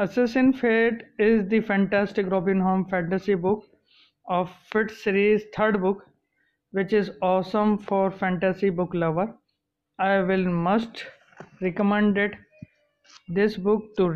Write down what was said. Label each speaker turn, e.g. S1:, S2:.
S1: Assassin Fate is the fantastic Robin Hobb fantasy book of Fitz series third book which is awesome for fantasy book lover. I will must recommend it this book to